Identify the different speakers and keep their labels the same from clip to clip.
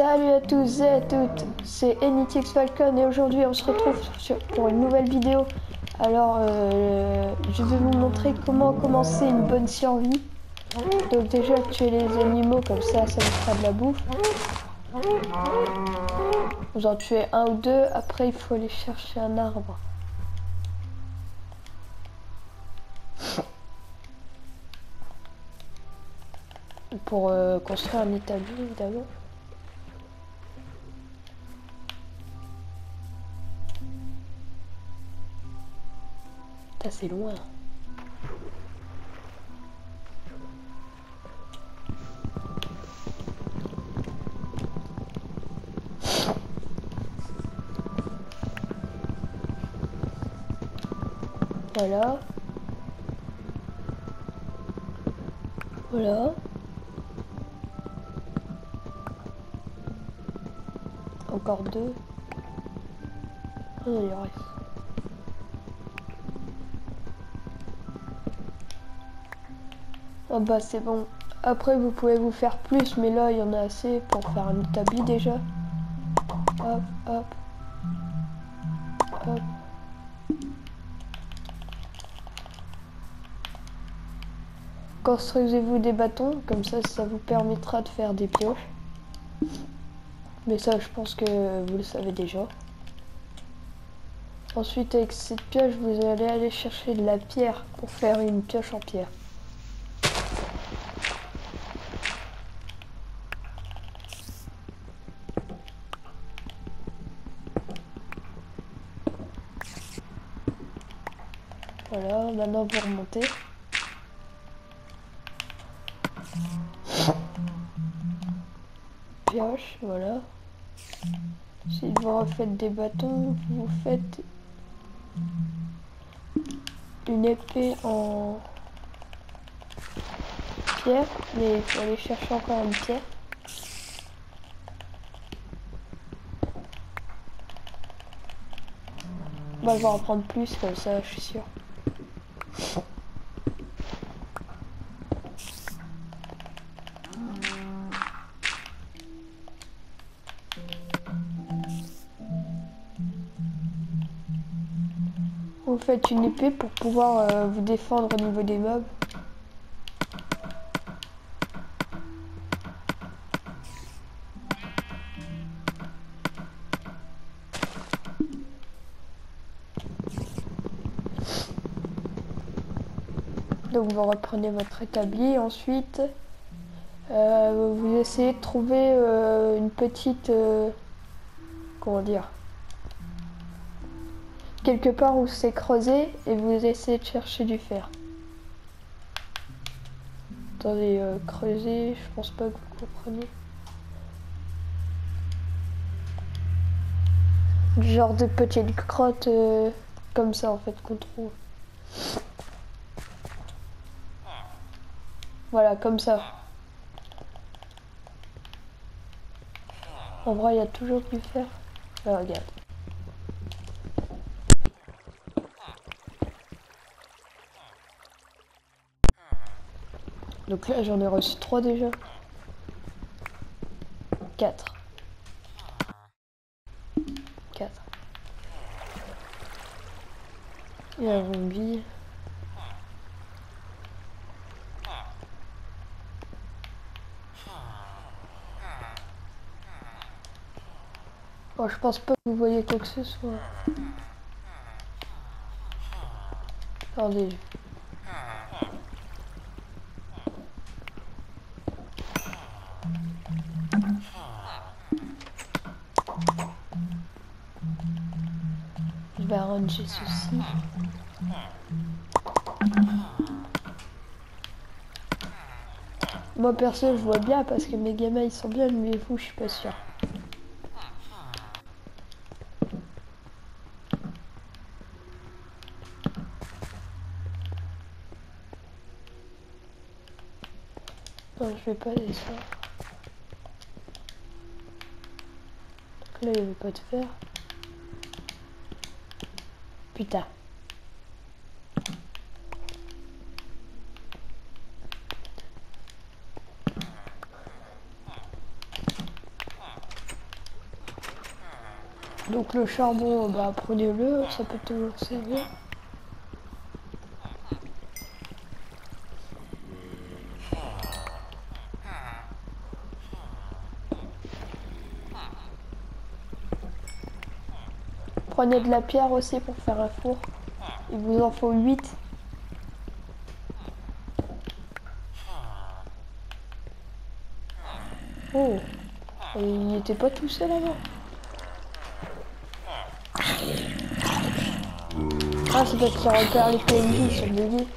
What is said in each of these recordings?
Speaker 1: Salut à tous et à toutes, c'est Enitix Falcon et aujourd'hui on se retrouve pour une nouvelle vidéo. Alors euh, je vais vous montrer comment commencer une bonne survie. Donc déjà tuer les animaux comme ça, ça vous fera de la bouffe. Vous en tuez un ou deux, après il faut aller chercher un arbre. Pour euh, construire un établi évidemment. Putain, c'est loin. Voilà. Voilà. Encore deux. Reste. Ah bah c'est bon. Après vous pouvez vous faire plus, mais là il y en a assez pour faire un établi déjà. Hop, hop. Hop. Construisez-vous des bâtons, comme ça ça vous permettra de faire des pioches. Mais ça je pense que vous le savez déjà. Ensuite avec cette pioche vous allez aller chercher de la pierre pour faire une pioche en pierre. Voilà, maintenant vous remontez. Pioche, voilà. Si vous refaites des bâtons, vous faites une épée en pierre, mais il faut aller chercher encore une pierre. Bah, je vais en prendre plus, comme ça, je suis sûr. Vous faites une épée pour pouvoir euh, vous défendre au niveau des mobs. Donc vous reprenez votre établi. Ensuite, euh, vous essayez de trouver euh, une petite... euh, comment dire Quelque part où c'est creusé et vous essayez de chercher du fer. Attendez, creuser, je pense pas que vous compreniez. Genre de petites grottes euh, comme ça en fait qu'on trouve. Voilà, comme ça. En vrai, il y a toujours du fer. Là, regarde. Donc là, j'en ai reçu 3 déjà. 4. 4. Et un zombie. Bon, je pense pas que vous voyez quoi que ce soit. Attendez. Je vais arranger ceci. Moi perso je vois bien parce que mes gamins ils sont bien mais vous je suis pas sûr. Non je vais pas aller ça. Là il avait pas de fer. Putain. Donc le charbon, bah prenez-le, ça peut toujours servir. Prenez de la pierre aussi pour faire un four. Il vous en faut 8. Oh, il n'était pas tout seul là-bas. Ah, c'est parce qu'il repère les PNJ sur le lit.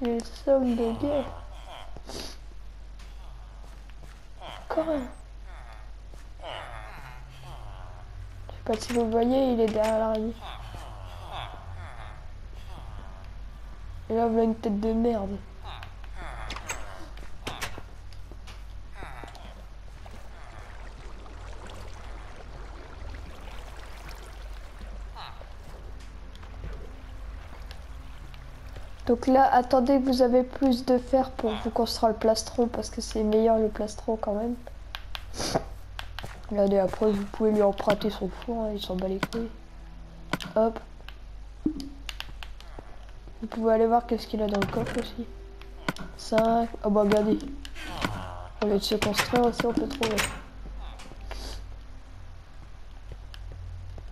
Speaker 1: Les sommes de Je sais pas si vous voyez, il est derrière l'araignée. Et là, voilà une tête de merde. Donc là, attendez que vous avez plus de fer pour vous construire le plastron parce que c'est meilleur le plastron quand même. Regardez, après vous pouvez lui emprunter son four, hein, il s'en bat les couilles. Hop. Vous pouvez aller voir qu'est-ce qu'il a dans le coffre aussi. 5. Ah bah regardez. Au lieu de se construire aussi, on peut trouver.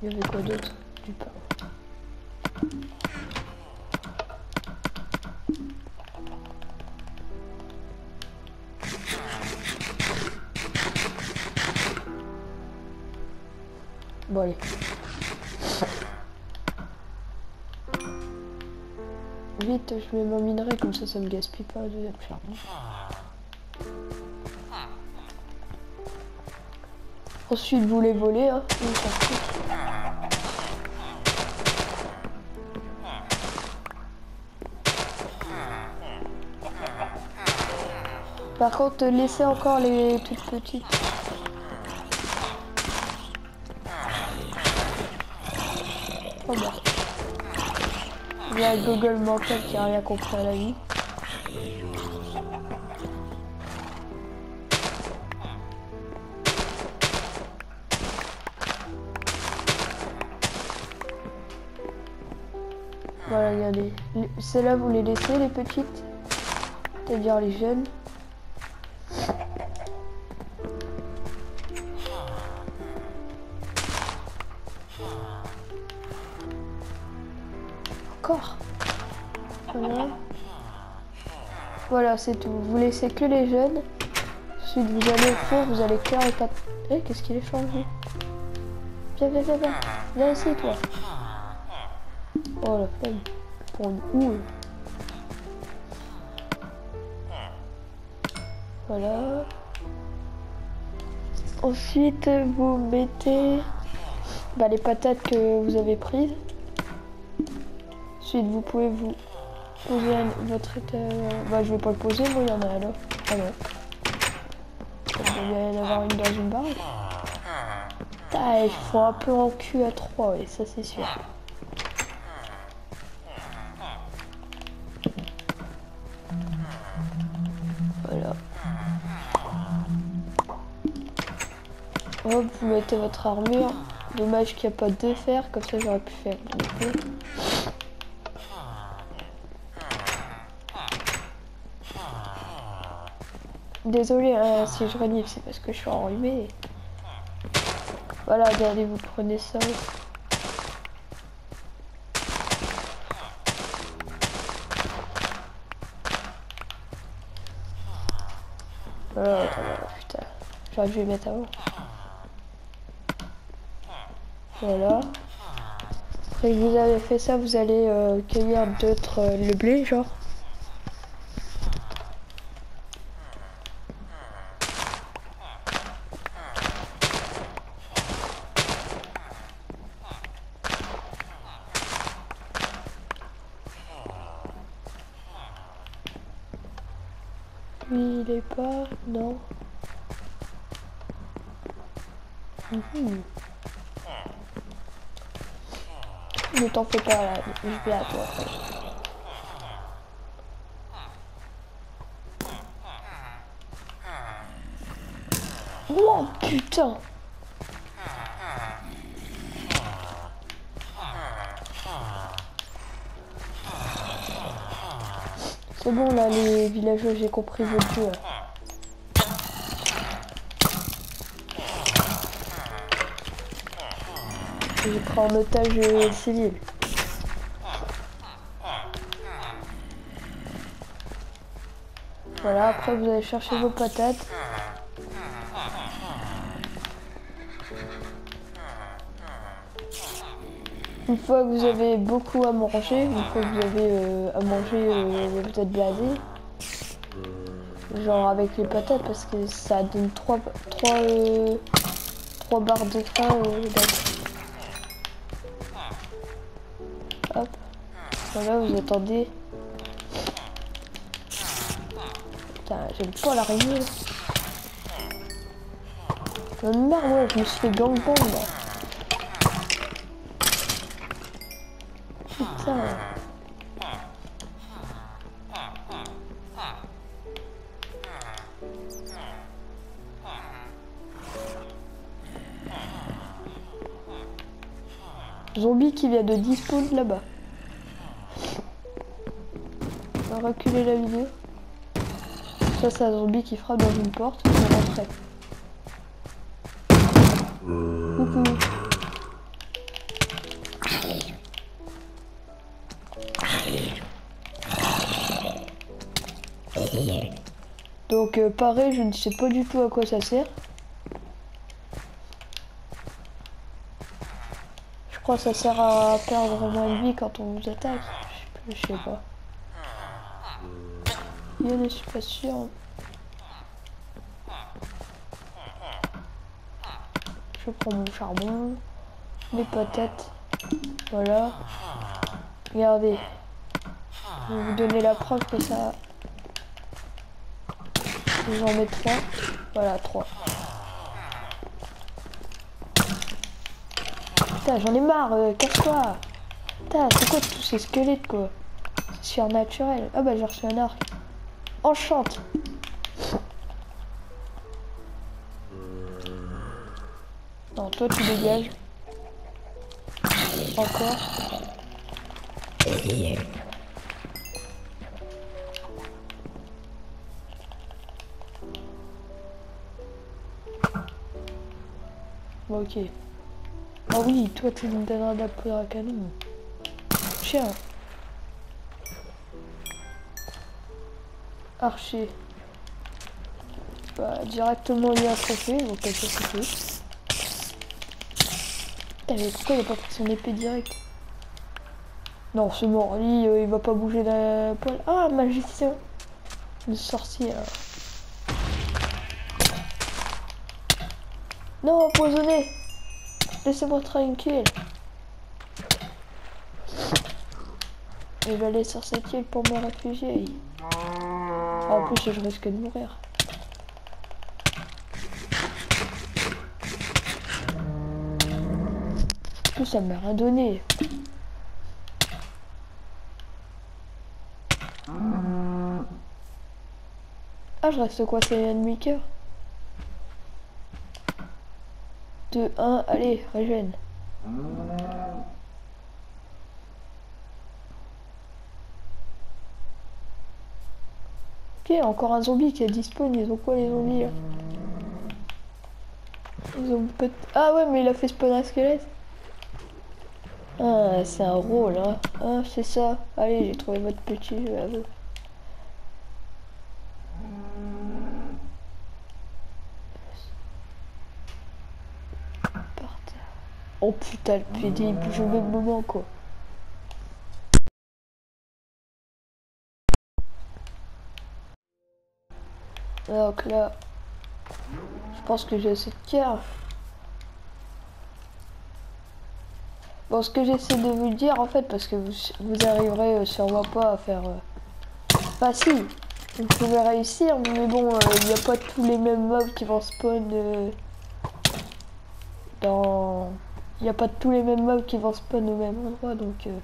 Speaker 1: Il y avait quoi d'autre? Du pain. Bon allez. Vite, je mets mon minerai comme ça, ça me gaspille pas de charbon. Ensuite, vous les volez, hein. Par contre, laissez encore les toutes petites. Il y a Google mental qui a rien compris à la vie. Voilà, regardez. Celles-là, vous les laissez, les petites? C'est-à-dire les jeunes? Voilà. C'est tout. Vous laissez que les jeunes. Ensuite, vous allez au four, vous allez cuire les pâtes. Eh, qu'est-ce qu'il est changé Viens, viens, viens, viens. Viens ici, toi. Oh la flemme. Pour une houle. Voilà. Ensuite, vous mettez bah, les patates que vous avez prises. Ensuite, vous pouvez vous poser un, votre... Euh, bah, je vais pas le poser, moi, il y en a là. Ah non. Il doit y en avoir une dans une barre. Il faut un peu en cul à 3, oui, ça c'est sûr. Voilà. Hop, vous mettez votre armure. Dommage qu'il n'y a pas de fer, comme ça j'aurais pu faire. Désolé hein, si je renifle, c'est parce que je suis enrhumée. Voilà, regardez, vous prenez ça. Oh, putain. J'aurais dû les mettre avant. Voilà. Après que vous avez fait ça, vous allez euh, cueillir d'autres euh, le blé, genre. Lui, il est pas... Non. Mhm. Ne t'en fais pas, là. je vais à toi. Oh putain C'est bon là les villageois j'ai compris votre jeu. J'ai pris en otage euh, civil. Voilà, après vous allez chercher vos patates. Une fois que vous avez beaucoup à manger, une fois que vous avez euh, à manger, euh, vous êtes blasé. Genre avec les patates parce que ça donne 3, 3, 3 barres de train Voilà, vous attendez. Putain, j'aime pas l'araignée. Merde, ouais, je me suis fait gangbang là. Putain. Zombie qui vient de disposer là-bas. Reculer la vidéo. Ça, c'est un zombie qui frappe dans une porte. Rentrer. Coucou. Donc euh, pareil, je ne sais pas du tout à quoi ça sert. Je crois ça sert à perdre moins de vie quand on vous attaque. Je sais, pas. Je ne suis pas sûr. Je prends mon charbon, mes patates. Voilà. Regardez. Je vais vous donner la preuve que ça J'en mets 3. Voilà, 3. Putain, j'en ai marre, euh, casse-toi. Putain, c'est quoi tous ces squelettes, quoi? C'est surnaturel. Ah bah, j'ai reçu un arc. Enchante. Non, toi, tu dégages. Encore. ok. Ah oui, toi tu me donneras de la canon. Tiens. Archer. Bah, directement lié à trophée, donc ça c'est fait. Putain, mais pourquoi il a pas pris son épée direct? Non, c'est mort, euh, il va pas bouger la poêle. Ah, magicien Le sorcier, Non, empoisonné Laissez-moi tranquille. je vais aller sur cette île pour me réfugier. En plus, je risque de mourir. Tout ça m'a rien donné. Ah, je reste quoi, c'est un demi-cœur 2, 1, allez, régène. Encore un zombie qui a disparu. Ils ont quoi les zombies Ils ont peut Ah ouais, mais il a fait spawn un squelette. Ah, c'est un rôle, hein. Ah, c'est ça. Allez, j'ai trouvé votre petit jeu à vous. Oh putain, le PD il bouge au même moment quoi. Donc là, je pense que j'ai assez de cœur. Bon, ce que j'essaie de vous dire en fait, parce que vous, arriverez euh, sûrement pas à faire... Euh... Bah si, vous pouvez réussir, mais bon, euh, il n'y a pas tous les mêmes mobs qui vont spawn euh, dans... Il n'y a pas tous les mêmes mobs qui vont spawn au même endroit, donc... Euh...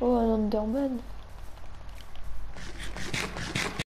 Speaker 1: Oh, un Underman